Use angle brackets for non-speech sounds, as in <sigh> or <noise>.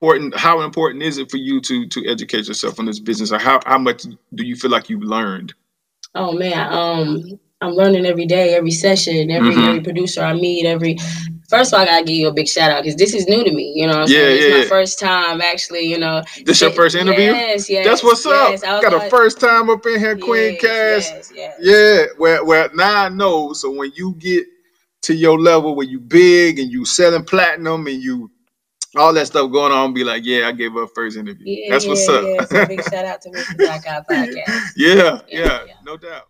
important how important is it for you to to educate yourself on this business? Or how, how much do you feel like you've learned? Oh man um i'm learning every day every session every mm-hmm. every producer i meet every first of all i gotta give you a big shout out because this is new to me you know yeah, yeah, it's my yeah. first time actually you know this your first interview? yes yes that's what's yes, up got a first time up in here queen yes, cass. yes, yes. yeah where, where now i know. So when you get to your level where you big and you selling platinum and you all that stuff going on, be like, yeah, I gave up first interview. Yeah, That's what's up. Yeah, so big shout out to Mr. <laughs> Podcast. yeah, yeah, yeah, no doubt.